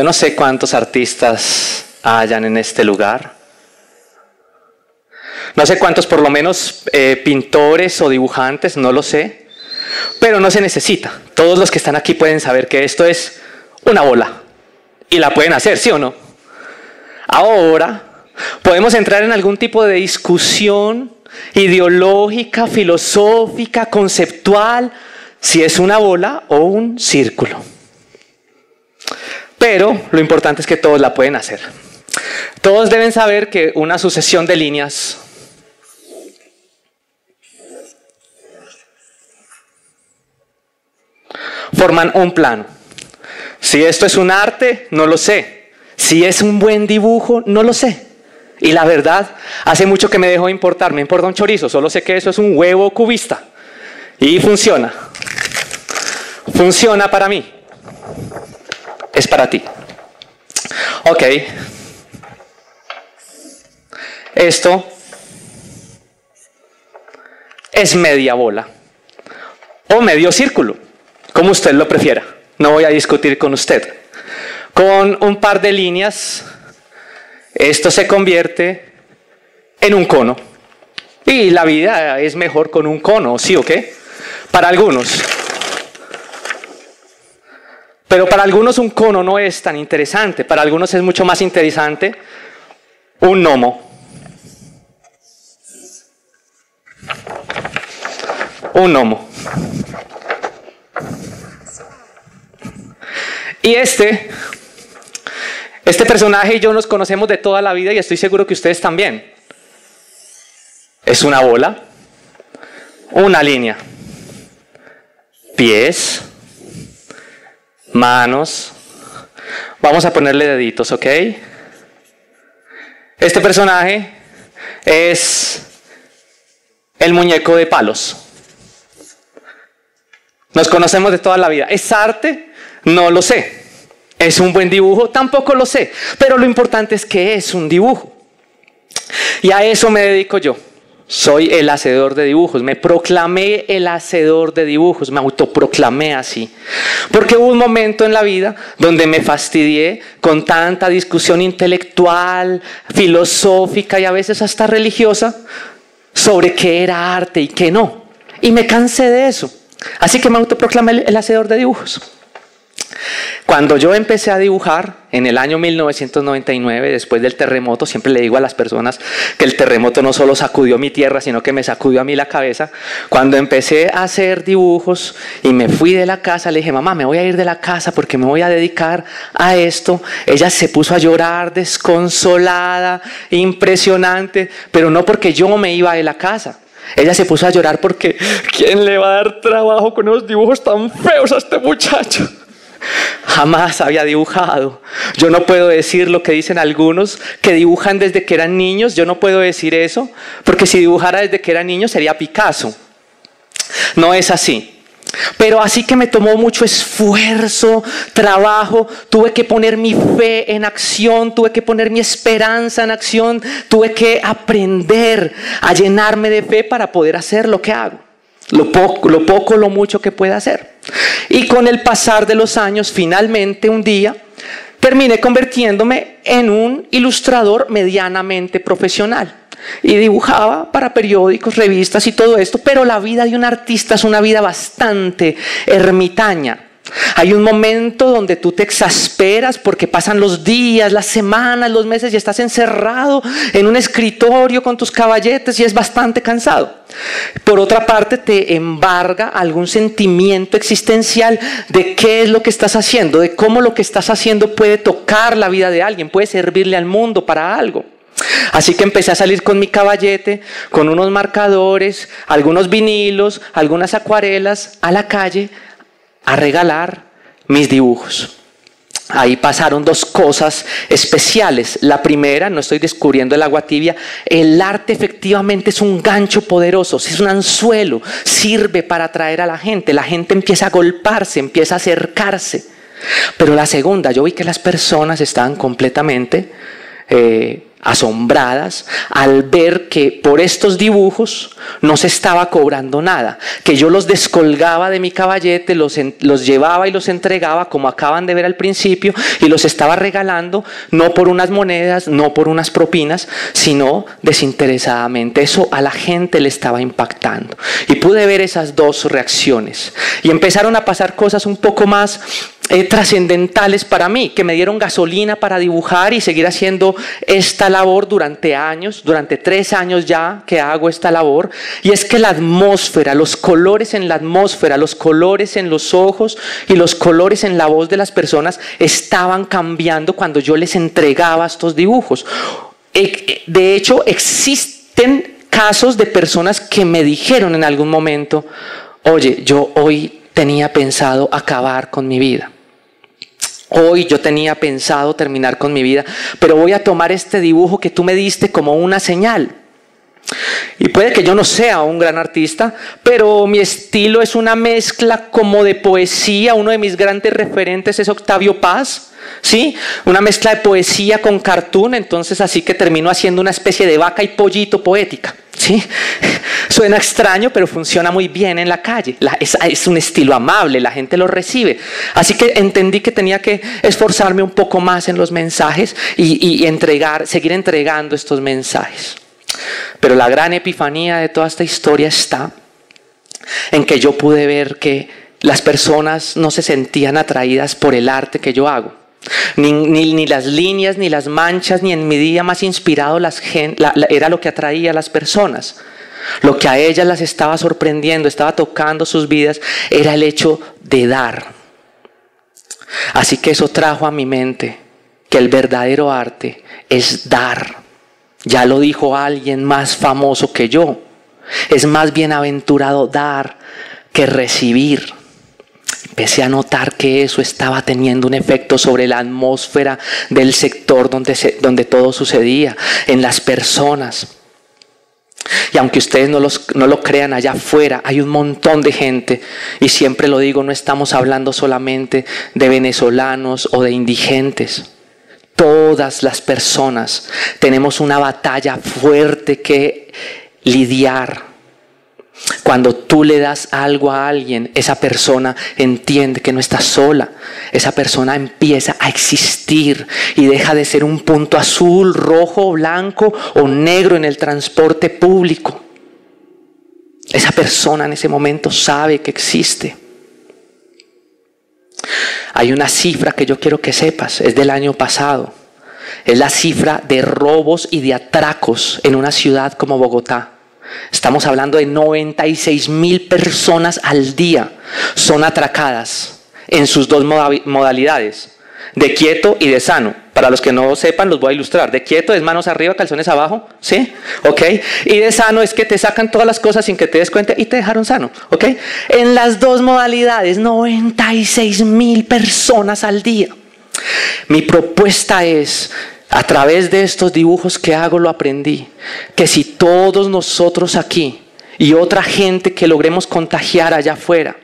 Yo no sé cuántos artistas hayan en este lugar. No sé cuántos, por lo menos, eh, pintores o dibujantes, no lo sé. Pero no se necesita. Todos los que están aquí pueden saber que esto es una bola. Y la pueden hacer, ¿sí o no? Ahora podemos entrar en algún tipo de discusión ideológica, filosófica, conceptual, si es una bola o un círculo. Pero lo importante es que todos la pueden hacer. Todos deben saber que una sucesión de líneas forman un plano. Si esto es un arte, no lo sé. Si es un buen dibujo, no lo sé. Y la verdad, hace mucho que me dejó importar, me importa un chorizo, solo sé que eso es un huevo cubista. Y funciona. Funciona para mí es para ti. Ok. Esto es media bola o medio círculo, como usted lo prefiera. No voy a discutir con usted. Con un par de líneas, esto se convierte en un cono. Y la vida es mejor con un cono, ¿sí o qué? Para algunos. Pero para algunos un cono no es tan interesante, para algunos es mucho más interesante un gnomo. Un gnomo. Y este, este personaje y yo nos conocemos de toda la vida y estoy seguro que ustedes también. Es una bola, una línea, pies, manos. Vamos a ponerle deditos, ¿ok? Este personaje es el muñeco de palos. Nos conocemos de toda la vida. ¿Es arte? No lo sé. ¿Es un buen dibujo? Tampoco lo sé. Pero lo importante es que es un dibujo. Y a eso me dedico yo. Soy el hacedor de dibujos. Me proclamé el hacedor de dibujos. Me autoproclamé así. Porque hubo un momento en la vida donde me fastidié con tanta discusión intelectual, filosófica y a veces hasta religiosa sobre qué era arte y qué no. Y me cansé de eso. Así que me autoproclamé el hacedor de dibujos. Cuando yo empecé a dibujar en el año 1999, después del terremoto, siempre le digo a las personas que el terremoto no solo sacudió mi tierra, sino que me sacudió a mí la cabeza. Cuando empecé a hacer dibujos y me fui de la casa, le dije, mamá, me voy a ir de la casa porque me voy a dedicar a esto. Ella se puso a llorar desconsolada, impresionante, pero no porque yo me iba de la casa. Ella se puso a llorar porque ¿quién le va a dar trabajo con esos dibujos tan feos a este muchacho? Jamás había dibujado. Yo no puedo decir lo que dicen algunos que dibujan desde que eran niños. Yo no puedo decir eso, porque si dibujara desde que era niño sería Picasso. No es así. Pero así que me tomó mucho esfuerzo, trabajo, tuve que poner mi fe en acción, tuve que poner mi esperanza en acción, tuve que aprender a llenarme de fe para poder hacer lo que hago. Lo poco, lo poco, lo mucho que pueda hacer. Y con el pasar de los años, finalmente un día, terminé convirtiéndome en un ilustrador medianamente profesional. Y dibujaba para periódicos, revistas y todo esto, pero la vida de un artista es una vida bastante ermitaña. Hay un momento donde tú te exasperas porque pasan los días, las semanas, los meses y estás encerrado en un escritorio con tus caballetes y es bastante cansado. Por otra parte, te embarga algún sentimiento existencial de qué es lo que estás haciendo, de cómo lo que estás haciendo puede tocar la vida de alguien, puede servirle al mundo para algo. Así que empecé a salir con mi caballete, con unos marcadores, algunos vinilos, algunas acuarelas a la calle a regalar mis dibujos. Ahí pasaron dos cosas especiales. La primera, no estoy descubriendo el agua tibia, el arte efectivamente es un gancho poderoso, es un anzuelo, sirve para atraer a la gente. La gente empieza a golparse, empieza a acercarse. Pero la segunda, yo vi que las personas estaban completamente eh, asombradas al ver que por estos dibujos no se estaba cobrando nada, que yo los descolgaba de mi caballete, los, los, llevaba y los entregaba como acaban de ver al principio y los estaba regalando no por unas monedas, no por unas propinas, sino desinteresadamente. Eso a la gente le estaba impactando. Y pude ver esas dos reacciones. Y empezaron a pasar cosas un poco más eh, trascendentales para mí, que me dieron gasolina para dibujar y seguir haciendo esta labor durante años, durante tres años ya que hago esta labor. Y es que la atmósfera, los colores en la atmósfera, los colores en los ojos y los colores en la voz de las personas estaban cambiando cuando yo les entregaba estos dibujos. E, de hecho, existen casos de personas que me dijeron en algún momento, oye, yo hoy tenía pensado acabar con mi vida. Hoy yo tenía pensado terminar con mi vida, pero voy a tomar este dibujo que tú me diste como una señal. Y puede que yo no sea un gran artista, pero mi estilo es una mezcla como de poesía. Uno de mis grandes referentes es Octavio Paz, ¿sí? Una mezcla de poesía con cartoon, entonces así que termino haciendo una especie de vaca y pollito poética. ¿Sí? Suena extraño, pero funciona muy bien en la calle. es, un estilo amable, la gente lo recibe. Así que entendí que tenía que esforzarme un poco más en los mensajes y, entregar, seguir entregando estos mensajes. Pero la gran epifanía de toda esta historia está en que yo pude ver que las personas no se sentían atraídas por el arte que yo hago. Ni, ni, las líneas, ni las manchas, ni en mi día más inspirado las era lo que atraía a las personas. Lo que a ellas las estaba sorprendiendo, estaba tocando sus vidas, era el hecho de dar. Así que eso trajo a mi mente que el verdadero arte es dar. Ya lo dijo alguien más famoso que yo. Es más bienaventurado dar que recibir. Empecé a notar que eso estaba teniendo un efecto sobre la atmósfera del sector donde, donde todo sucedía, en las personas. Y aunque ustedes no, no lo crean allá afuera, hay un montón de gente, y siempre lo digo, no estamos hablando solamente de venezolanos o de indigentes. Todas las personas tenemos una batalla fuerte que lidiar cuando tú le das algo a alguien, esa persona entiende que no está sola. Esa persona empieza a existir y deja de ser un punto azul, rojo, blanco o negro en el transporte público. Esa persona en ese momento sabe que existe. Hay una cifra que yo quiero que sepas, es del año pasado. Es la cifra de robos y de atracos en una ciudad como Bogotá. Estamos hablando de 96 mil personas al día son atracadas en sus dos modalidades, de quieto y de sano. Para los que no sepan, los voy a ilustrar. De quieto es manos arriba, calzones abajo, ¿sí? ¿Ok? Y de sano es que te sacan todas las cosas sin que te des cuenta y te dejaron sano, ¿ok? En las dos modalidades, 96 mil personas al día. Mi propuesta es a través de estos dibujos que hago lo aprendí, que si todos nosotros aquí y otra gente que logremos contagiar allá afuera,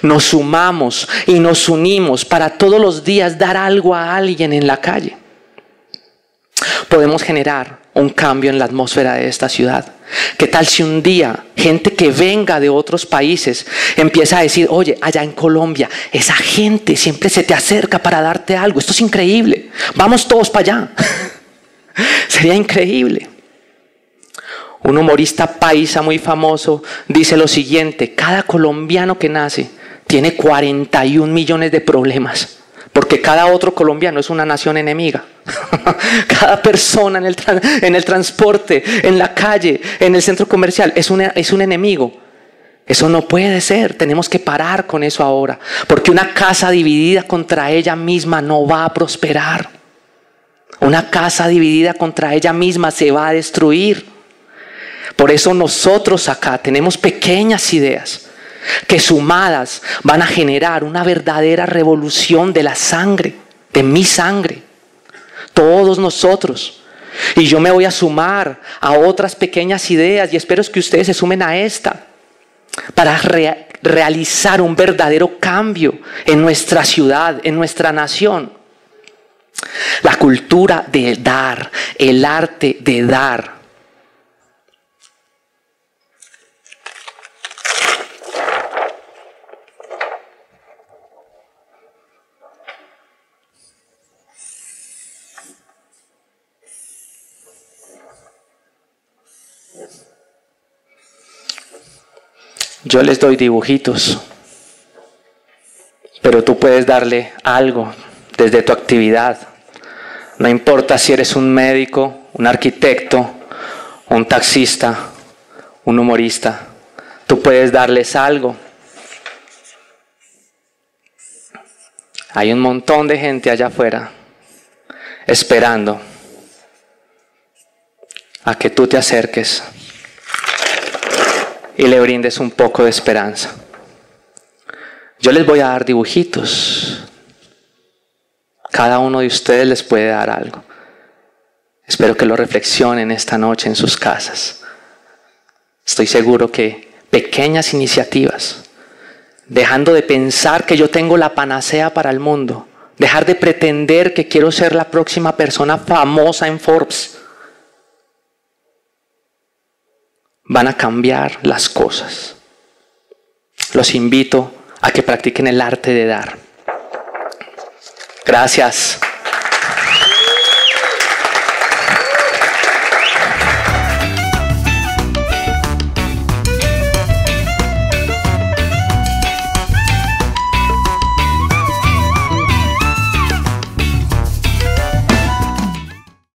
nos sumamos y nos unimos para todos los días dar algo a alguien en la calle, podemos generar un cambio en la atmósfera de esta ciudad. ¿Qué tal si un día gente que venga de otros países empieza a decir, oye, allá en Colombia, esa gente siempre se te acerca para darte algo, esto es increíble, vamos todos para allá. Sería increíble. Un humorista paisa muy famoso dice lo siguiente, cada colombiano que nace tiene 41 millones de problemas. Porque cada otro colombiano es una nación enemiga. cada persona en el, en el, transporte, en la calle, en el centro comercial, es, es un enemigo. Eso no puede ser. Tenemos que parar con eso ahora. Porque una casa dividida contra ella misma no va a prosperar. Una casa dividida contra ella misma se va a destruir. Por eso nosotros acá tenemos pequeñas ideas que sumadas van a generar una verdadera revolución de la sangre, de mi sangre. Todos nosotros. Y yo me voy a sumar a otras pequeñas ideas y espero que ustedes se sumen a esta para realizar un verdadero cambio en nuestra ciudad, en nuestra nación. La cultura de dar el arte de dar. Yo les doy dibujitos, pero tú puedes darle algo desde tu actividad. No importa si eres un médico, un arquitecto, un taxista, un humorista, tú puedes darles algo. Hay un montón de gente allá afuera esperando a que tú te acerques y le brindes un poco de esperanza. Yo les voy a dar dibujitos. Cada uno de ustedes les puede dar algo. Espero que lo reflexionen esta noche en sus casas. Estoy seguro que pequeñas iniciativas, dejando de pensar que yo tengo la panacea para el mundo, dejar de pretender que quiero ser la próxima persona famosa en Forbes, van a cambiar las cosas. Los invito a que practiquen el arte de dar. Gracias.